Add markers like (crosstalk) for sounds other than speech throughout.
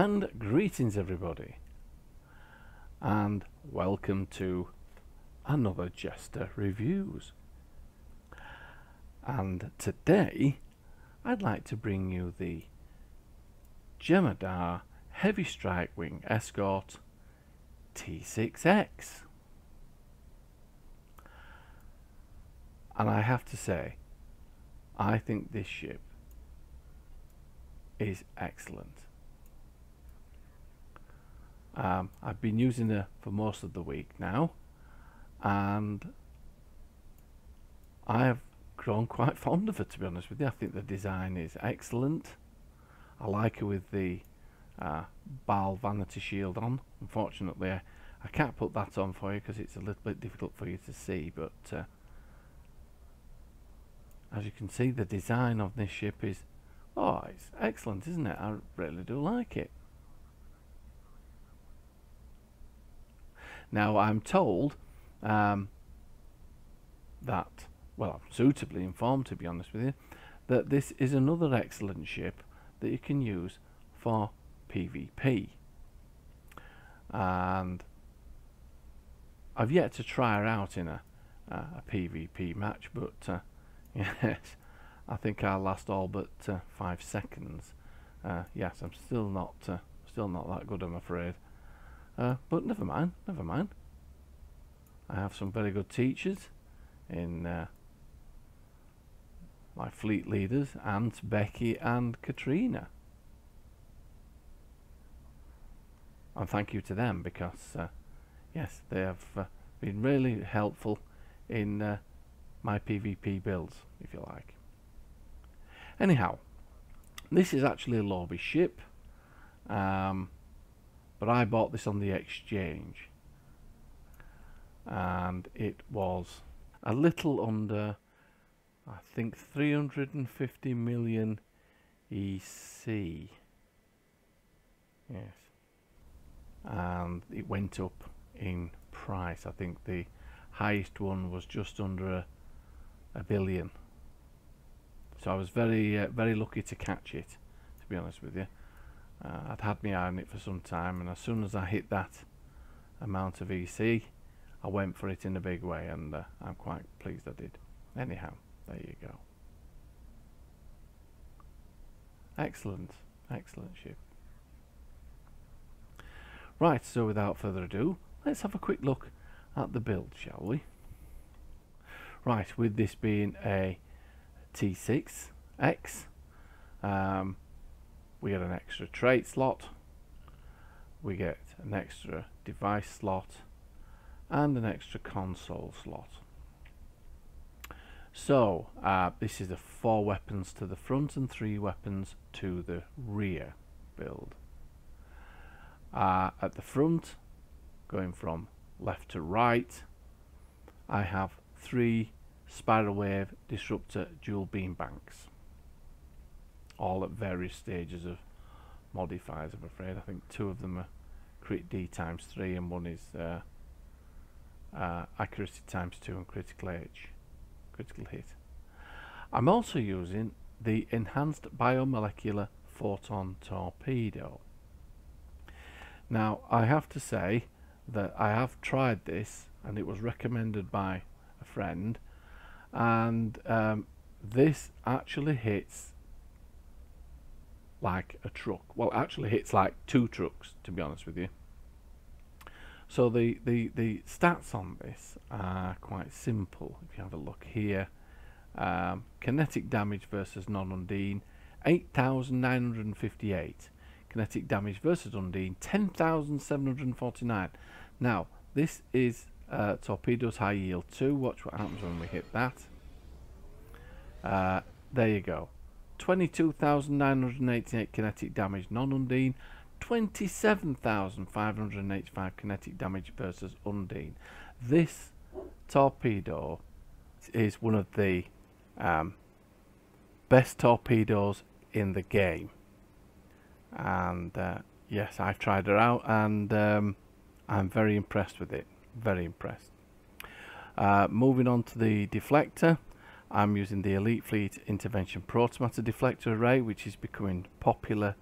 And greetings everybody. And welcome to another Jester Reviews. And today I'd like to bring you the Jem'Hadar Heavy Strike Wing Escort T6X and I have to say I think this ship is excellent um, I've been using it for most of the week now and I have grown quite (laughs) fond of it to be honest with you. I think the design is excellent. I like it with the uh, vanity shield on. Unfortunately I, I can't put that on for you because it's a little bit difficult for you to see but uh, as you can see the design of this ship is oh it's excellent isn't it I really do like it Now I'm told um, that, well I'm suitably informed to be honest with you, that this is another excellent ship that you can use for PvP. And I've yet to try her out in a, uh, a PvP match, but uh, (laughs) yes, I think I'll last all but uh, five seconds. Uh, yes, I'm still not uh, still not that good, I'm afraid. Uh, but never mind, never mind. I have some very good teachers in uh, my fleet leaders, Aunt Becky and Katrina. And thank you to them because, uh, yes, they have uh, been really helpful in uh, my PvP builds, if you like. Anyhow, this is actually a lobby ship. Um, but I bought this on the exchange. And it was a little under I think 350 million EC yes. And it went up in price. I think the highest one was just under a, a billion. So I was very uh, very lucky to catch it to be honest with you uh, I'd had my eye on it for some time and as soon as I hit that amount of EC I went for it in a big way and uh, I'm quite pleased I did. Anyhow, there you go. Excellent, excellent ship. Right, so without further ado, let's have a quick look at the build, shall we? Right, with this being a T6X, um, we get an extra trait slot. We get an extra device slot and an extra console slot. So uh, this is the four weapons to the front and three weapons to the rear build. Uh, at the front going from left to right I have three spiral wave disruptor dual beam banks all at various stages of modifiers I'm afraid. I think two of them are crit D times 3 and one is uh, uh, accuracy times 2 and critical edge critical hit. I'm also using the enhanced biomolecular photon torpedo. Now I have to say that I have tried this and it was recommended by a friend and um, this actually hits like a truck. Well, actually it's like two trucks, to be honest with you. So the, the, the stats on this are quite simple. If you have a look here, um, kinetic damage versus non-Undine, 8,958. Kinetic damage versus Undine, 10,749. Now, this is uh, Torpedo's High Yield 2. Watch what happens when we hit that. Uh, there you go. 22,988 kinetic damage non-Undine, 27,585 kinetic damage versus Undine. This torpedo is one of the um, best torpedoes in the game. And uh, yes, I've tried her out and um, I'm very impressed with it. Very impressed. Uh, moving on to the deflector. I'm using the Elite Fleet Intervention Protomatter Deflector Array which is becoming popular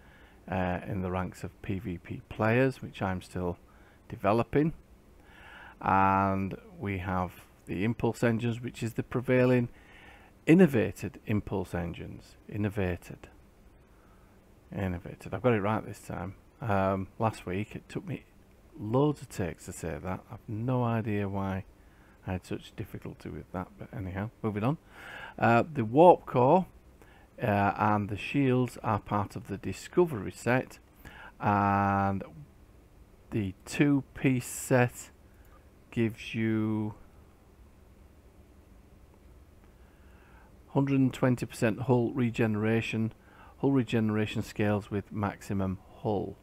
uh, in the ranks of PvP players, which I'm still developing. And we have the impulse engines, which is the prevailing innovated impulse engines. Innovated. Innovated. I've got it right this time. Um, last week it took me loads of takes to say that. I've no idea why I had such difficulty with that, but anyhow, moving on. Uh, the warp core uh, and the shields are part of the discovery set and the two piece set gives you 120% hull regeneration hull regeneration scales with maximum hull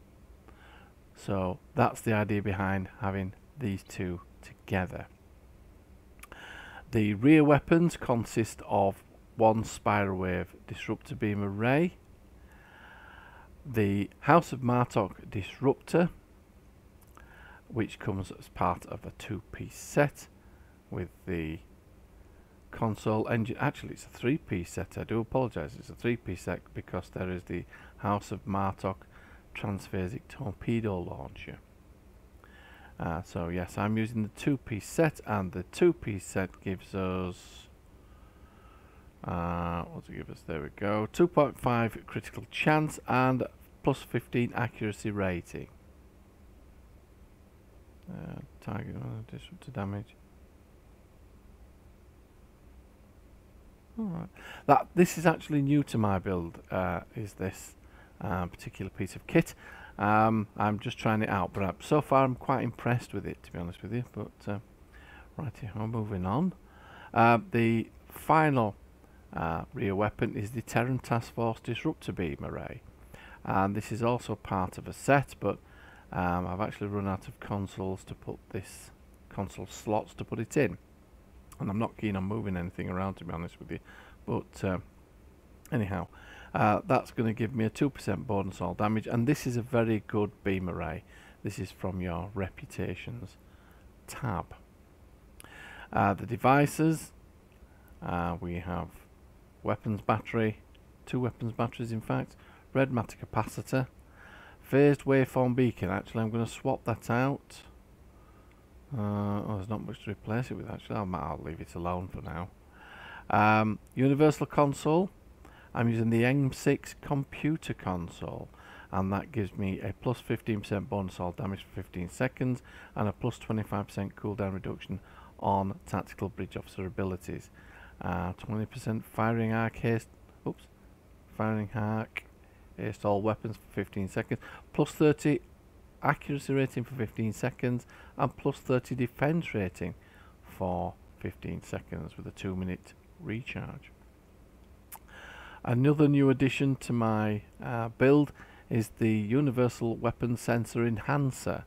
so that's the idea behind having these two together the rear weapons consist of one spiral wave disruptor beam array the House of Martok disruptor which comes as part of a two-piece set with the console engine. Actually it's a three-piece set. I do apologize. It's a three-piece set because there is the House of Martok transphasic torpedo launcher uh, so yes I'm using the two-piece set and the two-piece set gives us uh, what does it give us there we go 2.5 critical chance and plus 15 accuracy rating uh, target disruptor damage. Alright. That this is actually new to my build, uh, is this uh, particular piece of kit. Um, I'm just trying it out, but uh, so far I'm quite impressed with it, to be honest with you. But uh, right here, I'm moving on. Uh, the final rear weapon is the Terran Task Force Disruptor Beam Array, and this is also part of a set, but um, I've actually run out of consoles to put this console slots to put it in and I'm not keen on moving anything around to be honest with you but uh, anyhow uh, that's going to give me a 2% bonus all damage and this is a very good beam array this is from your reputations tab uh, the devices uh, we have weapons battery two weapons batteries in fact red matter capacitor Phased waveform beacon. Actually, I'm going to swap that out. Uh, oh, there's not much to replace it with, actually. I'll, I'll leave it alone for now. Um, Universal console. I'm using the M6 computer console and that gives me a plus 15% bonus all damage for 15 seconds and a plus 25% cooldown reduction on tactical bridge officer abilities. 20% uh, firing arc haste, oops, firing arc Haste all weapons for 15 seconds. Plus 30 accuracy rating for 15 seconds. And plus 30 defense rating for 15 seconds with a 2 minute recharge. Another new addition to my uh, build is the Universal Weapon Sensor Enhancer.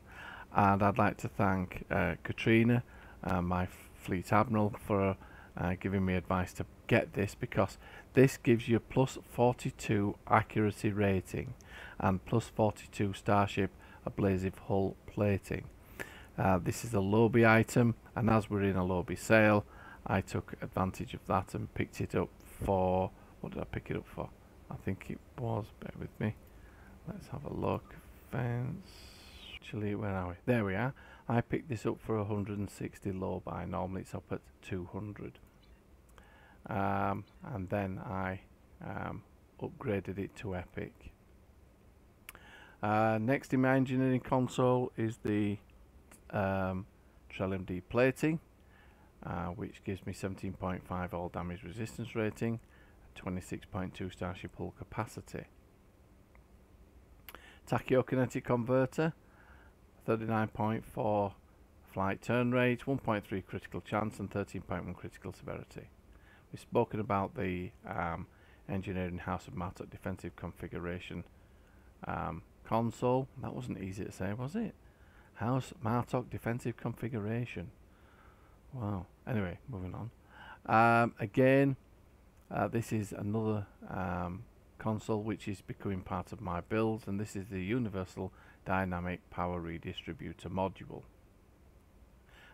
And I'd like to thank uh, Katrina, uh, my Fleet Admiral, for uh, giving me advice to get this because this gives you plus 42 accuracy rating and plus 42 Starship abrasive hull plating. Uh, this is a lobby item and as we're in a lobby sale I took advantage of that and picked it up for what did I pick it up for? I think it was bear with me. Let's have a look. Fence actually where are we? There we are. I picked this up for 160 low buy. Normally it's up at 200 um, and then I um, upgraded it to Epic. Uh, next in my engineering console is the um, Trellium plating, uh, which gives me 17.5 all damage resistance rating, 26.2 starship hull capacity. Tachyokinetic converter, 39.4 flight turn rate, 1.3 critical chance and 13.1 critical severity. We've spoken about the um, Engineering House of Martok defensive configuration um, console. That wasn't easy to say, was it? House Martok defensive configuration. Wow. Anyway, moving on. Um, again, uh, this is another um, console which is becoming part of my builds, and this is the Universal Dynamic Power Redistributor module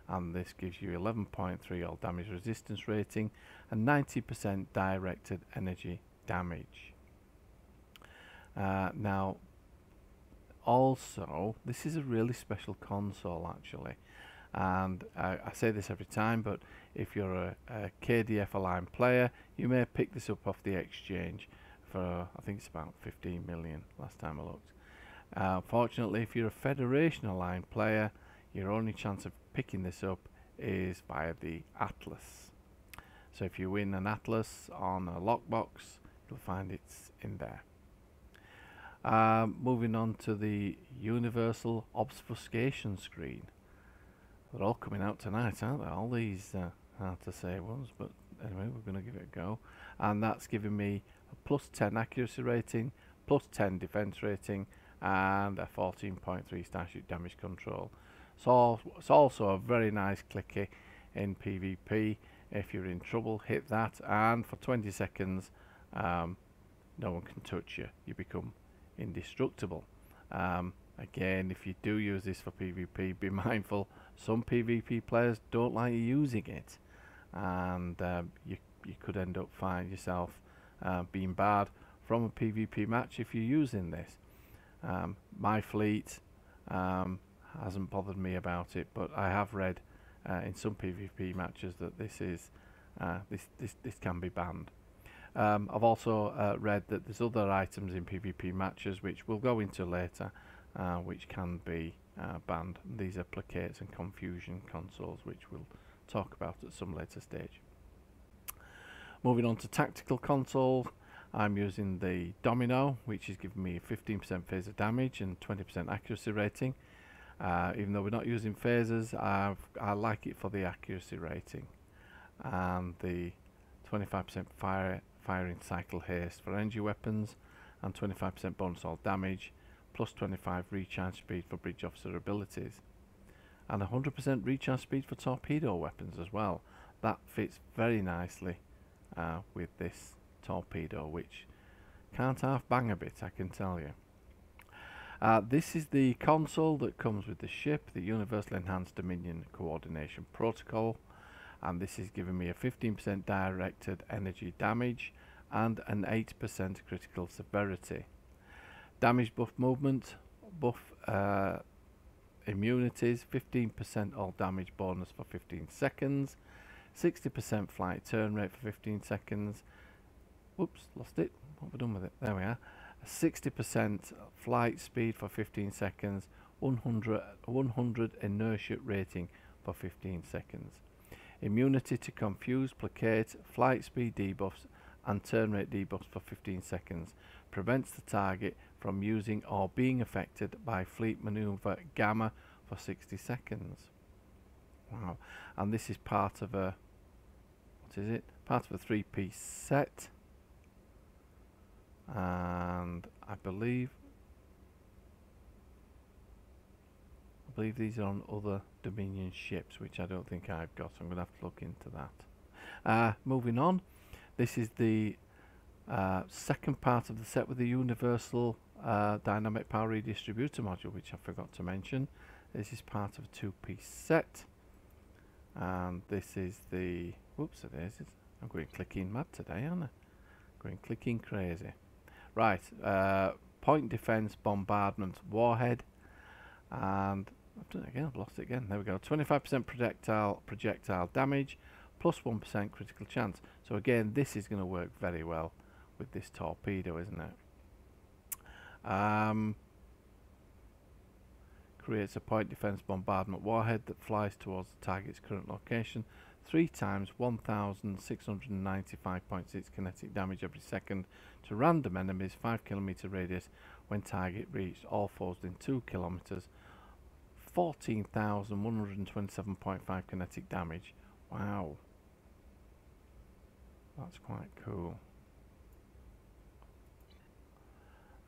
and this gives you 11.3 all damage resistance rating and 90% directed energy damage. Uh, now also, this is a really special console actually. And I, I say this every time, but if you're a, a KDF aligned player, you may pick this up off the exchange for, I think it's about 15 million last time I looked. Uh, fortunately, if you're a Federation aligned player, your only chance of picking this up is via the Atlas. So if you win an Atlas on a lockbox, you'll find it's in there. Um, moving on to the Universal Obfuscation screen. They're all coming out tonight, aren't they? All these uh, hard to say ones, but anyway, we're going to give it a go. And that's giving me a plus 10 accuracy rating, plus 10 defense rating, and a 14.3 starship damage control. So it's also a very nice clicky in PvP. If you're in trouble, hit that, and for 20 seconds, um, no one can touch you. You become indestructible. Um, again, if you do use this for PvP, be (laughs) mindful. Some PvP players don't like using it, and um, you you could end up finding yourself uh, being barred from a PvP match if you're using this. Um, my fleet um, hasn't bothered me about it, but I have read uh, in some PvP matches that this is uh, this this this can be banned. Um, I've also uh, read that there's other items in PvP matches which we'll go into later, uh, which can be uh. These are placates and confusion consoles, which we'll talk about at some later stage. Moving on to tactical console, I'm using the Domino, which is giving me 15% phaser damage and 20% accuracy rating. Uh, even though we're not using phasers, I've, I like it for the accuracy rating and the 25% fire firing cycle haste for energy weapons and 25% bonus all damage plus 25 recharge speed for bridge officer abilities and 100% recharge speed for torpedo weapons as well. That fits very nicely uh, with this torpedo which can't half bang a bit I can tell you. Uh, this is the console that comes with the ship, the Universal Enhanced Dominion Coordination Protocol and this is giving me a 15% directed energy damage and an 8% critical severity. Damage buff movement, buff uh, immunities, 15% all damage bonus for 15 seconds, 60% flight turn rate for 15 seconds. Whoops, lost it. What have we done with it? There we are. 60% flight speed for 15 seconds, 100, 100 inertia rating for 15 seconds. Immunity to confuse, placate, flight speed debuffs and turn rate debuffs for 15 seconds. Prevents the target from using or being affected by fleet maneuver gamma for 60 seconds. Wow. And this is part of a what is it? Part of a three piece set. And I believe I believe these are on other Dominion ships, which I don't think I've got. So I'm going to have to look into that. Uh, moving on, this is the uh, second part of the set with the universal uh, dynamic power redistributor module, which I forgot to mention. This is part of a two-piece set, and this is the. Whoops, it is. I'm going clicking mad today, aren't I? Going clicking crazy. Right, uh, point defense bombardment warhead, and I've done it again, I've lost it again. There we go. 25% projectile projectile damage plus 1 critical chance. So again, this is going to work very well with this torpedo, isn't it? Um, creates a point defense bombardment warhead that flies towards the target's current location. Three times 1,695.6 kinetic damage every second to random enemies, 5 kilometer radius when target reached all foes within 2 kilometers 14,127.5 kinetic damage. Wow. That's quite cool.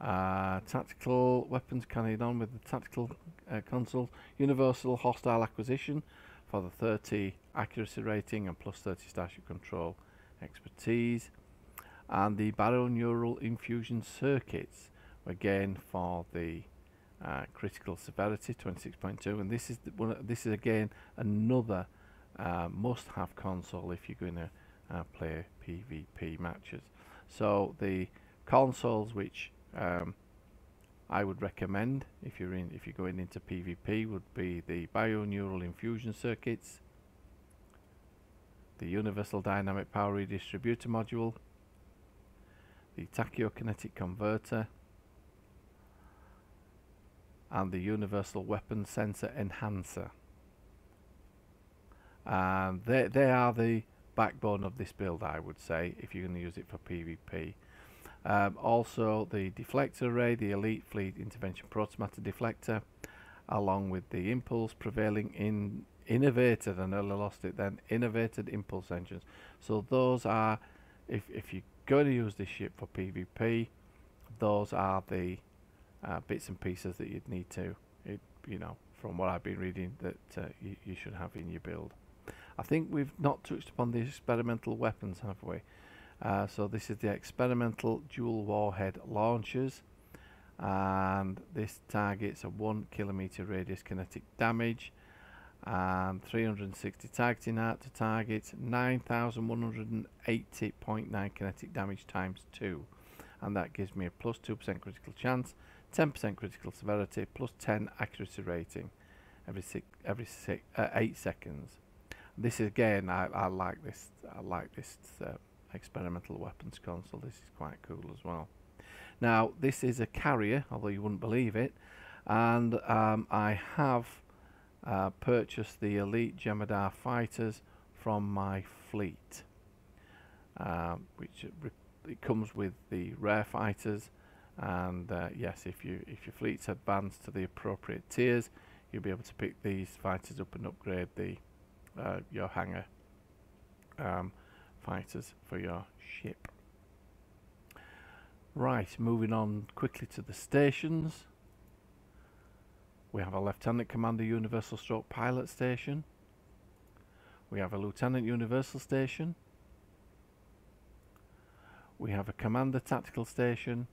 Uh, tactical weapons carried on with the tactical uh, console. Universal hostile acquisition for the 30 accuracy rating and plus 30 starship control expertise. And the bioneural infusion circuits again for the uh, critical severity 26.2 and this is one this is again another uh, must-have console if you're going to uh, play PvP matches so the consoles which um, I would recommend if you're in if you're going into PvP would be the bioneural infusion circuits, the universal dynamic power redistributor module, the tachyokinetic converter, and the universal weapon sensor enhancer. And they they are the backbone of this build, I would say, if you're going to use it for PvP. Um, also the deflector array, the Elite Fleet Intervention Protomatter deflector, along with the impulse prevailing in innovated, I nearly lost it then, innovated impulse engines. So those are, if, if you're going to use this ship for PvP, those are the uh, bits and pieces that you'd need to, it, you know, from what I've been reading, that uh, you, you should have in your build. I think we've not touched upon the experimental weapons, have we? Uh, so this is the experimental dual warhead launchers and this targets a 1 kilometer radius kinetic damage and 360 targeting out to target 9180.9 kinetic damage times 2 and that gives me a plus 2% critical chance 10% critical severity plus 10 accuracy rating every six every six, uh, 8 seconds. This is again I, I like this I like this uh, experimental weapons console. This is quite cool as well. Now, this is a carrier, although you wouldn't believe it, and um, I have uh, purchased the Elite Jem'Hadar fighters from my fleet, uh, which it comes with the rare fighters, and uh, yes, if you if your fleet's advanced to the appropriate tiers, you'll be able to pick these fighters up and upgrade the uh, your hangar. Um, fighters for your ship. Right, moving on quickly to the stations. We have a Lieutenant Commander Universal Stroke Pilot Station. We have a Lieutenant Universal Station. We have a Commander Tactical Station.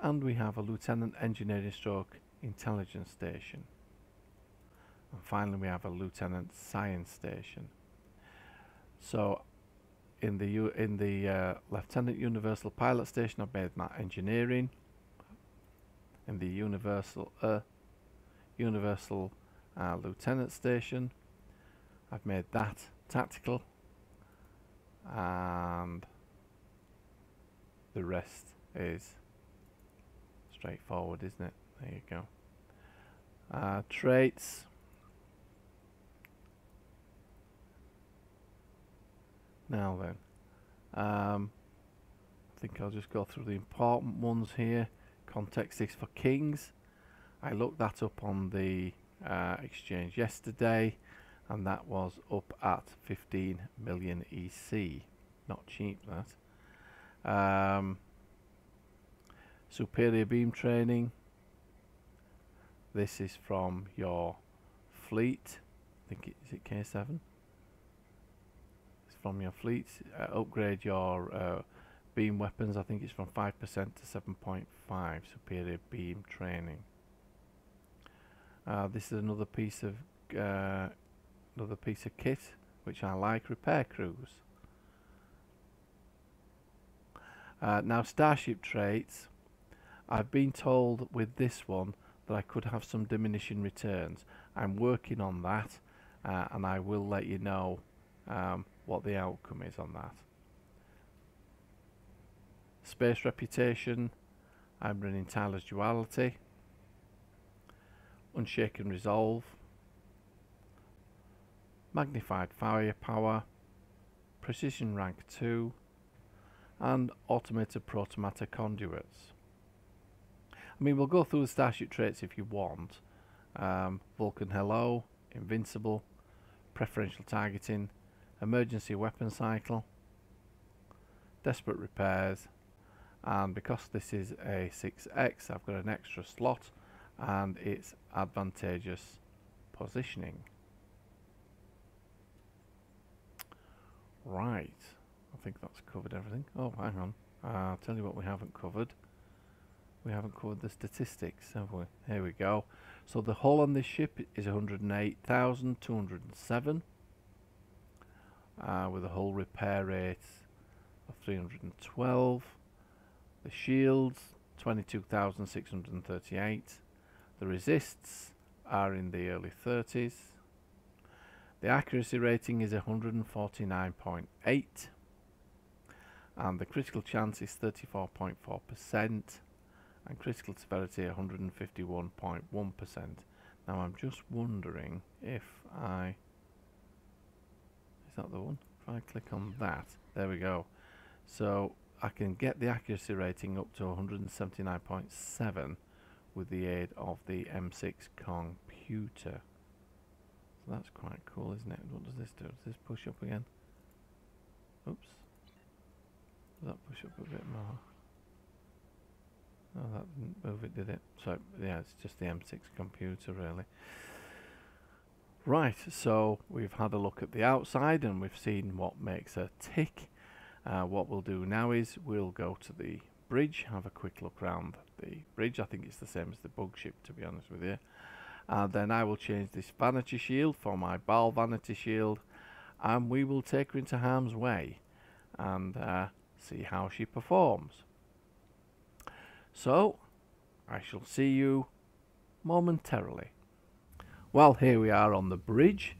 And we have a Lieutenant Engineering Stroke Intelligence Station. And finally we have a Lieutenant Science Station. So in the U in the uh, Lieutenant Universal Pilot Station I've made my engineering. In the Universal uh, Universal uh, Lieutenant Station I've made that tactical. And the rest is straightforward isn't it? There you go. Uh, traits Now then, um, I think I'll just go through the important ones here. Context is for kings. I looked that up on the uh, exchange yesterday and that was up at 15 million EC. Not cheap that. Um, superior beam training. This is from your fleet. I think it, is it K7? From your fleet. Uh, upgrade your uh, beam weapons. I think it's from 5% to 7.5 superior beam training. Uh, this is another piece of uh, another piece of kit which I like. Repair crews. Uh, now starship traits. I've been told with this one that I could have some diminishing returns. I'm working on that uh, and I will let you know um, what the outcome is on that. Space reputation, I'm running Tyler's duality, unshaken resolve, magnified firepower, precision rank 2, and automated protomatter conduits. I mean, we'll go through the starship traits if you want. Um, Vulcan Hello, Invincible, Preferential Targeting, emergency weapon cycle, desperate repairs, and because this is a 6X I've got an extra slot and it's advantageous positioning. Right, I think that's covered everything. Oh, hang on. Uh, I'll tell you what we haven't covered. We haven't covered the statistics, have we? Here we go. So the hull on this ship is 108,207 uh, with a hull repair rate of 312. The shields 22,638. The resists are in the early 30s. The accuracy rating is 149.8 and the critical chance is 34.4% and critical severity 151.1%. Now I'm just wondering if I that the one? If I click on that, there we go. So I can get the accuracy rating up to 179.7 with the aid of the M6 computer. So that's quite cool, isn't it? What does this do? Does this push up again? Oops. Does that push up a bit more? Oh, that didn't move it, did it? So, yeah, it's just the M6 computer, really. Right, so we've had a look at the outside and we've seen what makes a tick. Uh, what we'll do now is we'll go to the bridge, have a quick look around the bridge. I think it's the same as the bug ship, to be honest with you. And then I will change this vanity shield for my ball vanity shield and we will take her into harm's way and uh, see how she performs. So, I shall see you momentarily. Well, here we are on the bridge.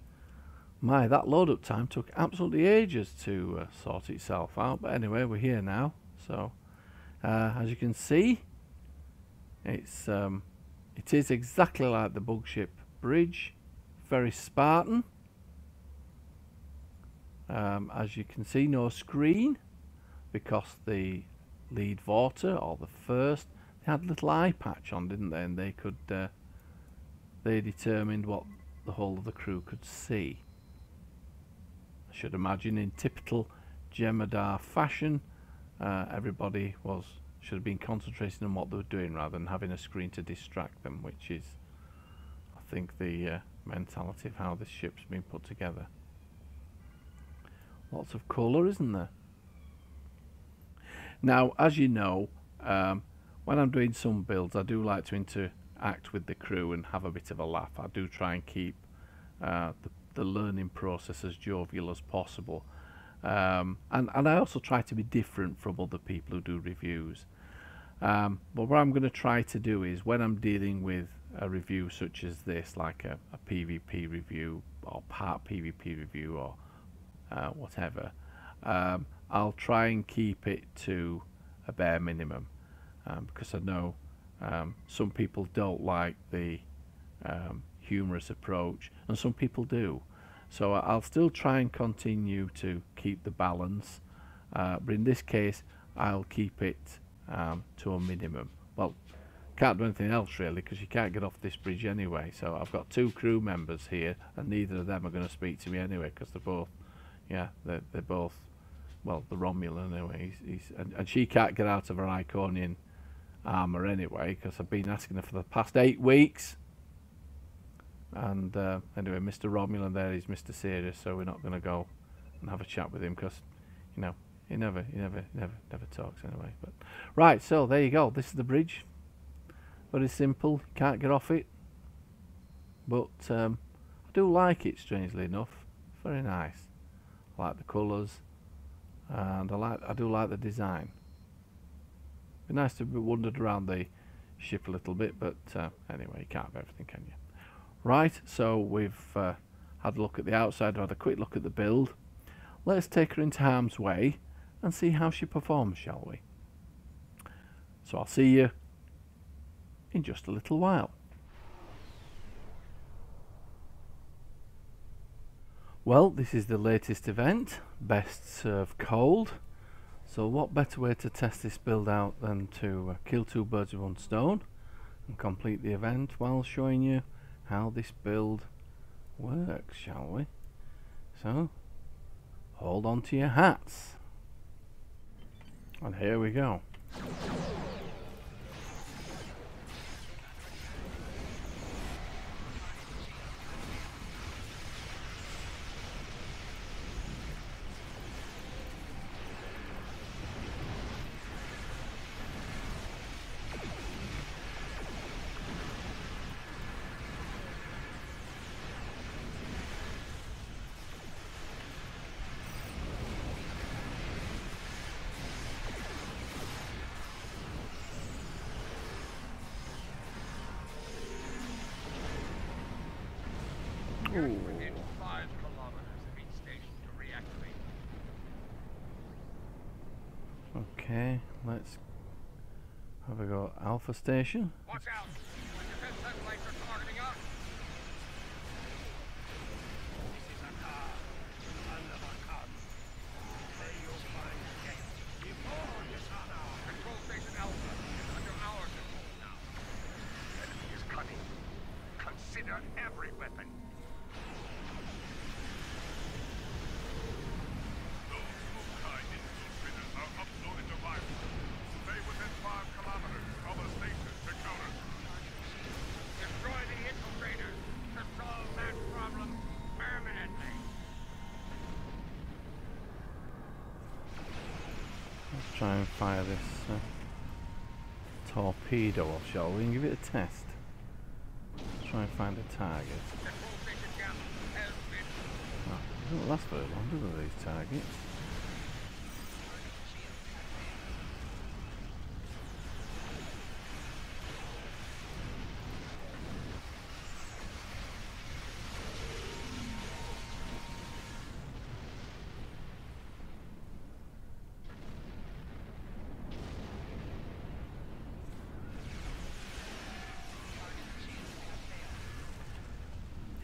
My, that load up time took absolutely ages to uh, sort itself out. But anyway, we're here now. So, uh, as you can see, it's um, it is exactly like the bug ship bridge. Very Spartan. Um, as you can see, no screen because the lead Vorta or the first they had a little eye patch on didn't they and they could uh, they determined what the whole of the crew could see. I should imagine in typical Jem'Hadar fashion uh, everybody was should have been concentrating on what they were doing rather than having a screen to distract them which is I think the uh, mentality of how this ship's been put together. Lots of colour isn't there? Now, as you know, um, when I'm doing some builds, I do like to interact with the crew and have a bit of a laugh. I do try and keep uh, the, the, learning process as jovial as possible. Um, and, and I also try to be different from other people who do reviews. Um, but what I'm going to try to do is when I'm dealing with a review such as this, like a, a PvP review or part PvP review or uh, whatever, um, I'll try and keep it to a bare minimum um, because I know um, some people don't like the um, humorous approach and some people do. So I'll still try and continue to keep the balance uh, but in this case I'll keep it um, to a minimum. Well can't do anything else really because you can't get off this bridge anyway. So I've got two crew members here and neither of them are going to speak to me anyway because they're both yeah they're, they're both well, the Romulan anyway. He's, he's, and, and, she can't get out of her Iconian armour anyway because I've been asking her for the past eight weeks. And uh, anyway, Mr. Romulan there is Mr. Serious, so we're not going to go and have a chat with him because, you know, he never, he never, never, never talks anyway. But right, so there you go. This is the bridge. Very simple. Can't get off it, but um, I do like it. Strangely enough, very nice. I like the colours and I like I do like the design. Be nice to have wandered around the ship a little bit, but uh, anyway, you can't have everything, can you? Right, so we've uh, had a look at the outside, had a quick look at the build. Let's take her into harm's way and see how she performs, shall we? So I'll see you in just a little while. Well, this is the latest event, best serve cold. So what better way to test this build out than to uh, kill two birds with one stone and complete the event while showing you how this build works, shall we? So, hold on to your hats. And here we go. Five kilometers of each station to reactivate. Okay, let's have a go at Alpha Station. Watch out! The defense satellites are targeting us! This is a car. Another car. There you'll find Gale. Before Yasana! Control station Alpha is under our control now. Enemy is cunning. Consider every weapon. Those Mukai infiltrators are uploaded to Viper. Stay within five kilometers of the station to counter. Destroy the infiltrators to solve that problem permanently. Let's try and fire this uh, torpedo off, shall we? And give it a test. Let's try and find a target. Control station Gamma has been Oh, they don't last very long, do they, these targets?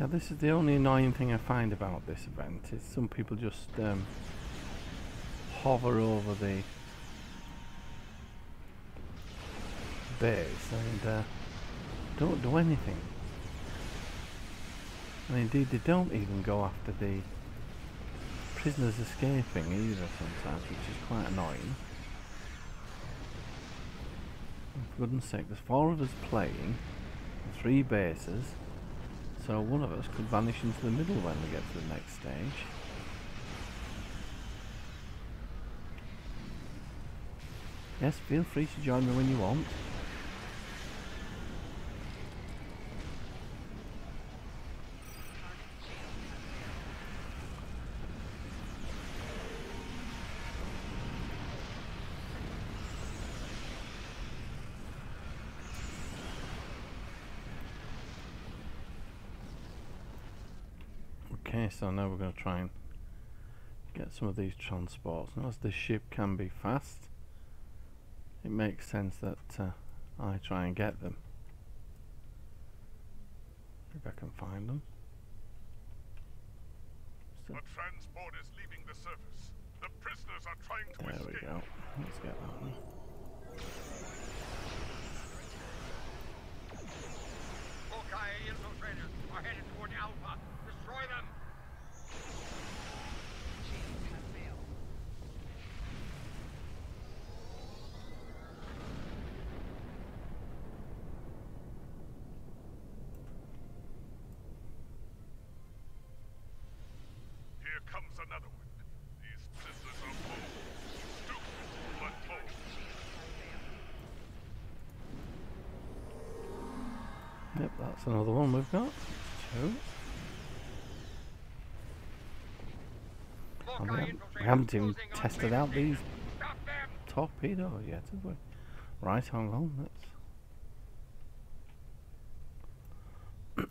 Yeah, this is the only annoying thing I find about this event is some people just um, hover over the base and uh, don't do anything. And indeed they don't even go after the prisoners escaping either sometimes, which is quite annoying. For goodness sake, there's four of us playing, three bases, so one of us could vanish into the middle when we get to the next stage. Yes, feel free to join me when you want. Okay, so now we're going to try and get some of these transports. Now, as this ship can be fast, it makes sense that uh, I try and get them. If I can find them. So, A transport is leaving the surface. The prisoners are trying to there we escape. go. Let's get that one. Hawkeye infiltrators are headed toward Alpha. Destroy them! Here comes another one. These prisoners are bold, stupid, but bold. Yep, that's another one we've got. Two. And we, haven't, we haven't even tested out these Station. Stop them! torpedoes yet, have we? Right, hang on. Let's (clears throat)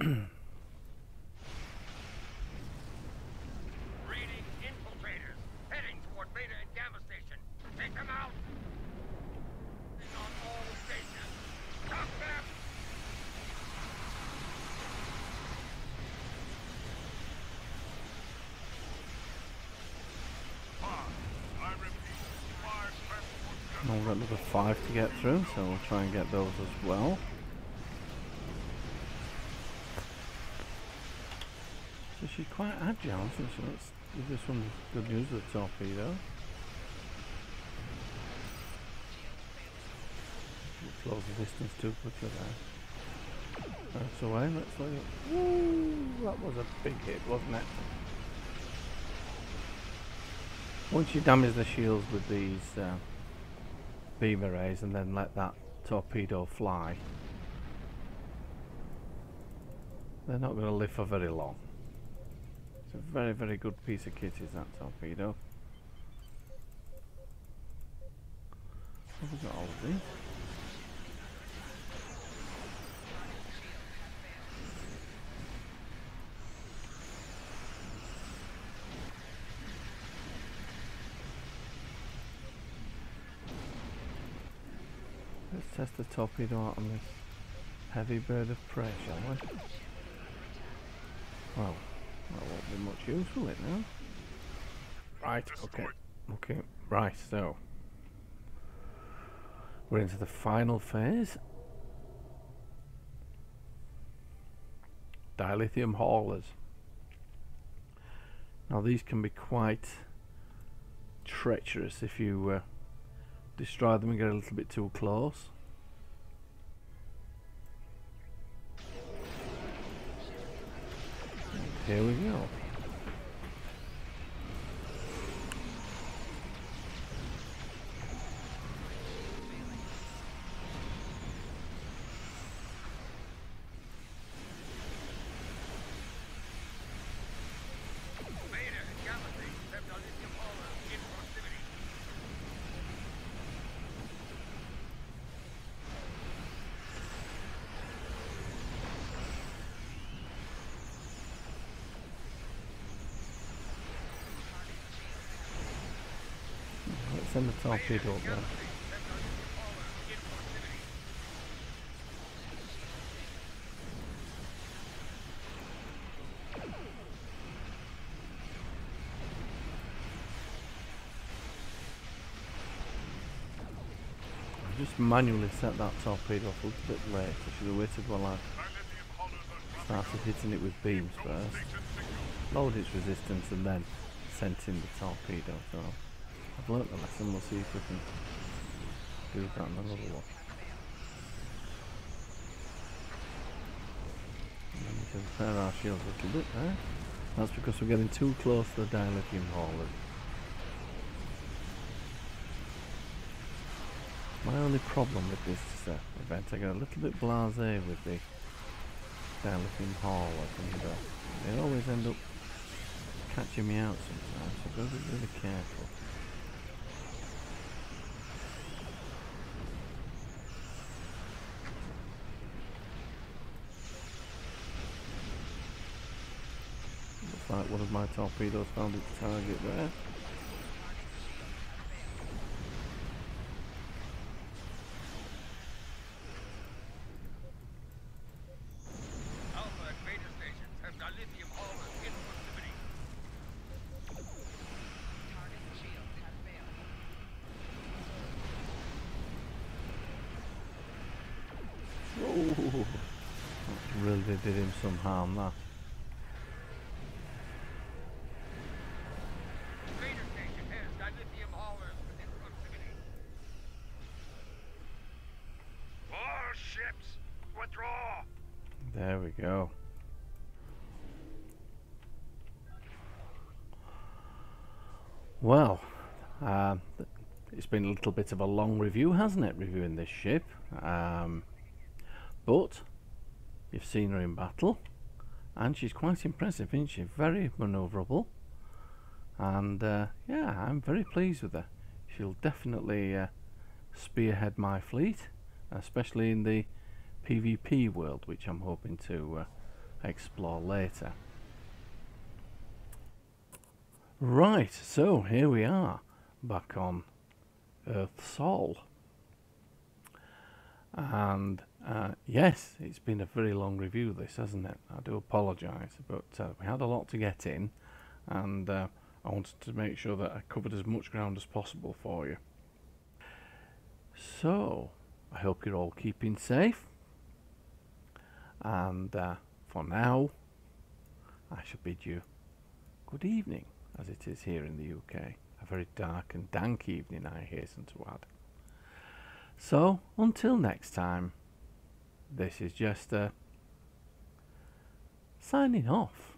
Reading infiltrators heading toward Beta and Gamma Station. Take them out! It's on all stations. Stop them! Five. I repeat, five transports Now we've got another five get through, so we'll try and get those as well. So she's quite agile, so let's give this one good news with the torpedo. We Close the distance too quickly there. That's away, let's let it. Woo! That was a big hit, wasn't it? Once you damage the shields with these uh, beam arrays and then let that torpedo fly, they're not going to live for very long. It's a very, very good piece of kit, is that torpedo. Have we got all of these? Test the torpedo out on this heavy bird of prey, shall we? Well, that won't be much use, will it now? Right, okay. Okay, right, so. We're into the final phase. Dilithium haulers. Now these can be quite treacherous if you uh, destroy them and get a little bit too close. Here we go. Send torpedo up there. Just manually set that torpedo off a little bit late. I should have waited while I started hitting it with beams first. Lowered its resistance and then sent in the torpedo. So I've learnt the lesson. We'll see if we can do that in another one. And then we can repair our shields a little bit there. That's because we're getting too close to the dilithium haulers. My only problem with this event, I get a little bit blasé with the dilithium haulers and uh, they always end up catching me out sometimes, so I've got to be really careful. Like one of my torpedoes found its target there. Alpha and Beta stations have dilithium hauler in proximity. Target shield has failed. Oh, that really did him some harm, that. Beta station has dilithium haulers in proximity. All ships, withdraw! There we go. Well, th- it's been a little bit of a long review, hasn't it, reviewing this ship? Um, but you've seen her in battle, and she's quite impressive, isn't she? Very manoeuvrable, and uh, yeah, I'm very pleased with her. She'll definitely uh, spearhead my fleet, especially in the PvP world, which I'm hoping to uh, explore later. Right, so here we are, back on Earth Sol. And uh, yes, it's been a very long review, this, hasn't it? I do apologise, but uh, we had a lot to get in, and uh, I wanted to make sure that I covered as much ground as possible for you. So, I hope you're all keeping safe. And uh, for now, I shall bid you good evening, as it is here in the UK. A very dark and dank evening, I hasten to add. So, until next time, this is Jester signing off.